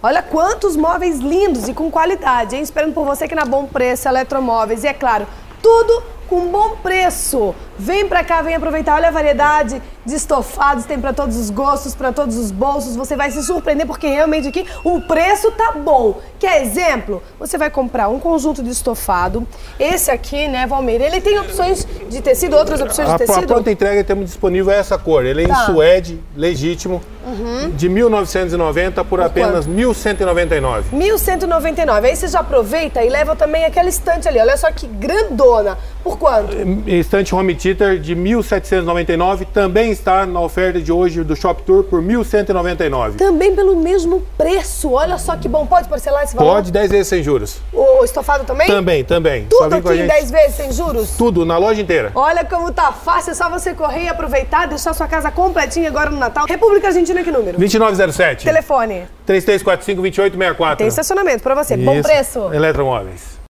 Olha quantos móveis lindos e com qualidade, hein? Esperando por você aqui na Bom Preço Eletromóveis. E é claro, tudo com bom preço. Vem pra cá, vem aproveitar. Olha a variedade de estofados, tem para todos os gostos, para todos os bolsos. Você vai se surpreender porque realmente aqui o preço tá bom. Quer exemplo? Você vai comprar um conjunto de estofado. Esse aqui, né, Valmir, ele tem opções de tecido, outras opções de tecido? A pronta entrega temos disponível essa cor. Ele é tá. em suede, legítimo, uhum. de 1990 por, por apenas quanto? 1.199. 1.199. Aí você já aproveita e leva também aquela estante ali. Olha só que grandona. Por quanto? Estante Home Theater de 1.799 também está na oferta de hoje do Shop Tour por 1.199. Também pelo mesmo preço. Olha só que bom. Pode parcelar esse valor? Pode, 10 vezes sem juros. O estofado também? Também, também. Tudo aqui em 10 vezes sem juros? Tudo, na loja inteira. Olha como tá fácil. É só você correr e aproveitar, deixar sua casa completinha agora no Natal. República Argentina, que número? 2907. Telefone? 3345-2864. Tem estacionamento para você. Isso. Bom preço. Eletromóveis.